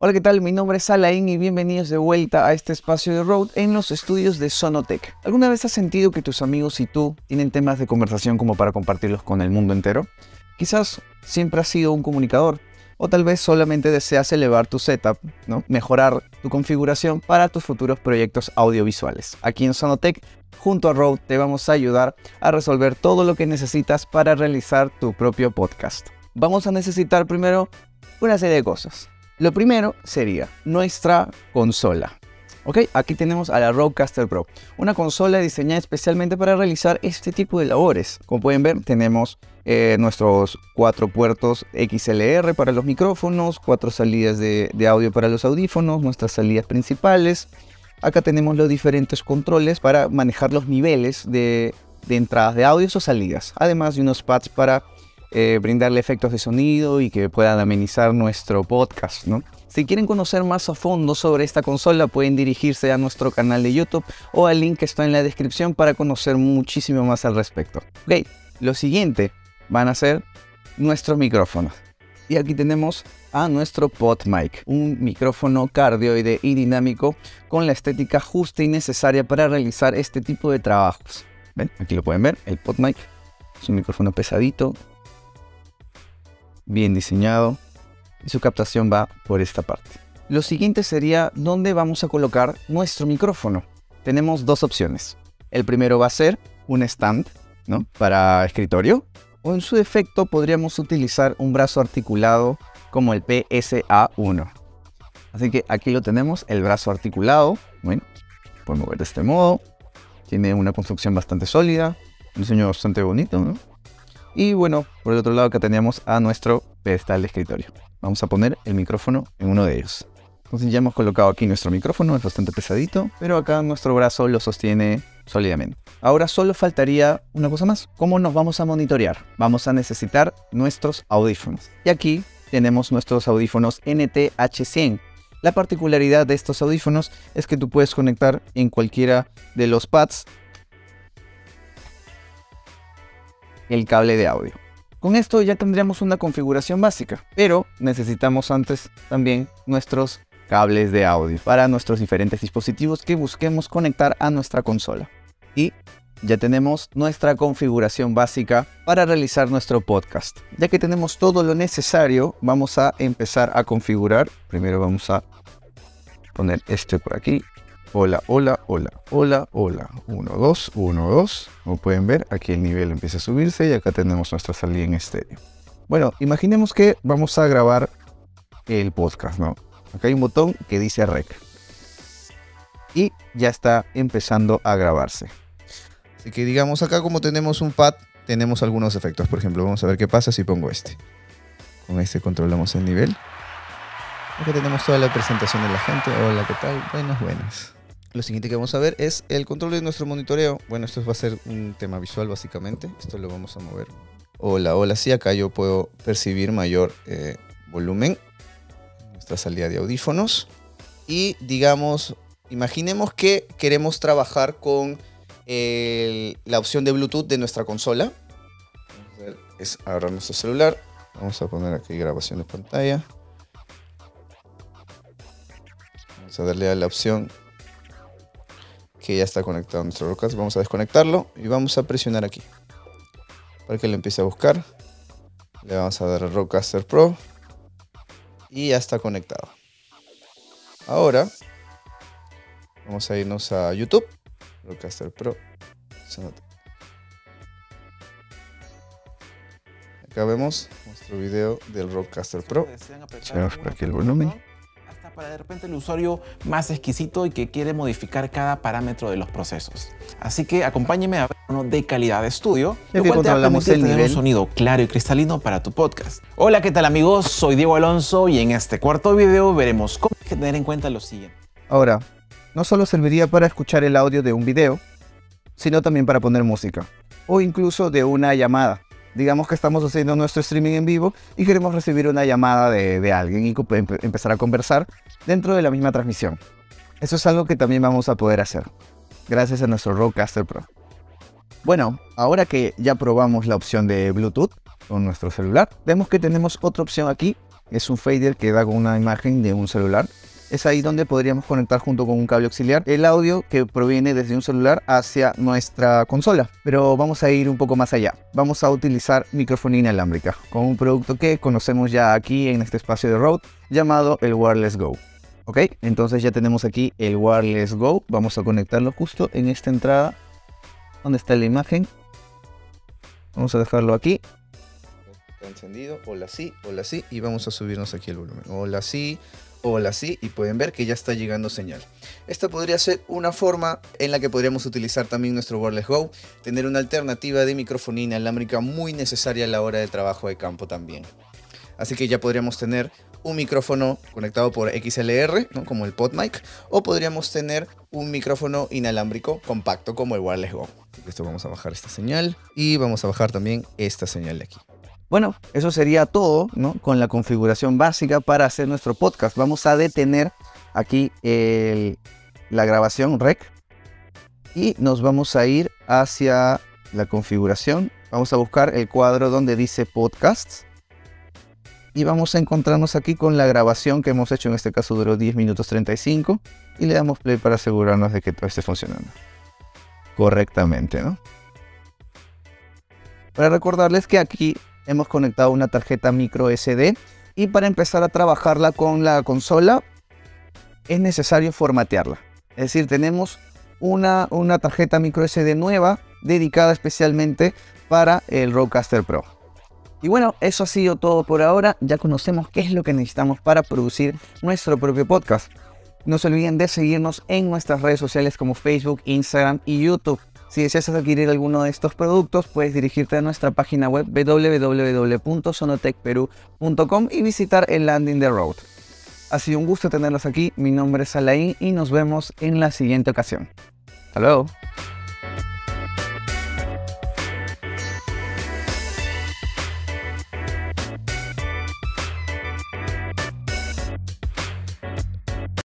Hola, ¿qué tal? Mi nombre es Alain y bienvenidos de vuelta a este espacio de Road en los estudios de Sonotech. ¿Alguna vez has sentido que tus amigos y tú tienen temas de conversación como para compartirlos con el mundo entero? Quizás siempre has sido un comunicador o tal vez solamente deseas elevar tu setup, ¿no? mejorar tu configuración para tus futuros proyectos audiovisuales. Aquí en Sonotech, junto a Road, te vamos a ayudar a resolver todo lo que necesitas para realizar tu propio podcast. Vamos a necesitar primero una serie de cosas. Lo primero sería nuestra consola. Ok, aquí tenemos a la Rodecaster Pro, una consola diseñada especialmente para realizar este tipo de labores. Como pueden ver, tenemos eh, nuestros cuatro puertos XLR para los micrófonos, cuatro salidas de, audio para los audífonos, nuestras salidas principales. Acá tenemos los diferentes controles para manejar los niveles de, de entradas de audio o salidas, además de unos pads para eh, brindarle efectos de sonido y que puedan amenizar nuestro podcast, ¿no? Si quieren conocer más a fondo sobre esta consola, pueden dirigirse a nuestro canal de YouTube o al link que está en la descripción para conocer muchísimo más al respecto. Ok, lo siguiente van a ser nuestros micrófonos. Y aquí tenemos a nuestro PodMic, un micrófono cardioide y dinámico con la estética justa y necesaria para realizar este tipo de trabajos. ¿Ven? Aquí lo pueden ver, el PodMic. Es un micrófono pesadito, bien diseñado y su captación va por esta parte. Lo siguiente sería dónde vamos a colocar nuestro micrófono. Tenemos dos opciones. El primero va a ser un stand ¿no? para escritorio o en su defecto podríamos utilizar un brazo articulado como el PSA1. Así que aquí lo tenemos, el brazo articulado. Bueno, podemos ver de este modo. Tiene una construcción bastante sólida, un diseño bastante bonito. Y bueno, por el otro lado que teníamos a nuestro pedestal de escritorio. Vamos a poner el micrófono en uno de ellos. Entonces ya hemos colocado aquí nuestro micrófono, es bastante pesadito, pero acá nuestro brazo lo sostiene sólidamente. Ahora solo faltaría una cosa más. ¿Cómo nos vamos a monitorear? Vamos a necesitar nuestros audífonos. Y aquí tenemos nuestros audífonos NT-H100. La particularidad de estos audífonos es que tú puedes conectar en cualquiera de los pads el cable de audio. Con esto ya tendríamos una configuración básica, pero necesitamos antes también nuestros cables de audio para nuestros diferentes dispositivos que busquemos conectar a nuestra consola. Y ya tenemos nuestra configuración básica para realizar nuestro podcast. Ya que tenemos todo lo necesario, vamos a empezar a configurar. Primero vamos a poner este por aquí Hola, hola, hola, hola, hola. 1, 2, 1, 2. Como pueden ver, aquí el nivel empieza a subirse y acá tenemos nuestra salida en estéreo. Bueno, imaginemos que vamos a grabar el podcast, ¿no? Acá hay un botón que dice rec. Y ya está empezando a grabarse. Así que digamos acá como tenemos un pad, tenemos algunos efectos. Por ejemplo, vamos a ver qué pasa si pongo este. Con este controlamos el nivel. Acá tenemos toda la presentación de la gente. Hola, ¿qué tal? Buenas, buenas. Lo siguiente que vamos a ver es el control de nuestro monitoreo. Bueno, esto va a ser un tema visual básicamente. Esto lo vamos a mover. Hola, hola, sí, acá yo puedo percibir mayor eh, volumen. Nuestra salida de audífonos. Y digamos, imaginemos que queremos trabajar con la opción de Bluetooth de nuestra consola. Es agarrar nuestro celular. Vamos a poner aquí grabación de pantalla. Vamos a darle a la opción que ya está conectado nuestro broadcast. Vamos a desconectarlo y vamos a presionar aquí para que lo empiece a buscar. Le vamos a dar a Rodecaster Pro y ya está conectado. Ahora vamos a irnos a YouTube, Rodecaster Pro. Acá vemos nuestro video del Rodecaster Pro. Por aquí el volumen para de repente el usuario más exquisito y que quiere modificar cada parámetro de los procesos. Así que acompáñeme a ver uno de calidad de estudio, lo cual te va a permitir tener un sonido claro y cristalino para tu podcast. Hola, ¿qué tal amigos? Soy Diego Alonso y en este cuarto video veremos cómo tener en cuenta lo siguiente. Ahora, no solo serviría para escuchar el audio de un video, sino también para poner música o incluso de una llamada digamos que estamos haciendo nuestro streaming en vivo y queremos recibir una llamada de, alguien y empezar a conversar dentro de la misma transmisión. Eso es algo que también vamos a poder hacer, gracias a nuestro Rodecaster Pro. Bueno, ahora que ya probamos la opción de Bluetooth con nuestro celular, vemos que tenemos otra opción aquí es un fader que da con una imagen de un celular. Es ahí donde podríamos conectar junto con un cable auxiliar el audio que proviene desde un celular hacia nuestra consola. Pero vamos a ir un poco más allá. Vamos a utilizar microfonía inalámbrica con un producto que conocemos ya aquí en este espacio de Rode llamado el Wireless Go. Ok, entonces ya tenemos aquí el Wireless Go. Vamos a conectarlo justo en esta entrada donde está la imagen. Vamos a dejarlo aquí está encendido, hola sí, hola sí, y vamos a subirnos aquí el volumen, hola sí, hola sí, y pueden ver que ya está llegando señal. Esta podría ser una forma en la que podríamos utilizar también nuestro Wireless Go, tener una alternativa de microfonía inalámbrica muy necesaria a la hora de trabajo de campo también. Así que ya podríamos tener un micrófono conectado por XLR, como el PodMic, o podríamos tener un micrófono inalámbrico compacto como el Wireless Go. Esto vamos a bajar esta señal y vamos a bajar también esta señal de aquí. Bueno, eso sería todo ¿no? con la configuración básica para hacer nuestro podcast. Vamos a detener aquí la grabación rec y nos vamos a ir hacia la configuración. Vamos a buscar el cuadro donde dice podcasts y vamos a encontrarnos aquí con la grabación que hemos hecho. En este caso duró 10 minutos 35 y le damos play para asegurarnos de que todo esté funcionando correctamente. ¿no? Para recordarles que aquí hemos conectado una tarjeta micro SD y para empezar a trabajarla con la consola es necesario formatearla. Es decir, tenemos una, una tarjeta micro SD nueva dedicada especialmente para el Rodecaster Pro. Y bueno, eso ha sido todo por ahora. Ya conocemos qué es lo que necesitamos para producir nuestro propio podcast. No se olviden de seguirnos en nuestras redes sociales como Facebook, Instagram y YouTube. Si deseas adquirir alguno de estos productos, puedes dirigirte a nuestra página web www.sonotecperu.com y visitar el landing de Road. Ha sido un gusto tenerlos aquí, mi nombre es Alain y nos vemos en la siguiente ocasión. Hasta luego.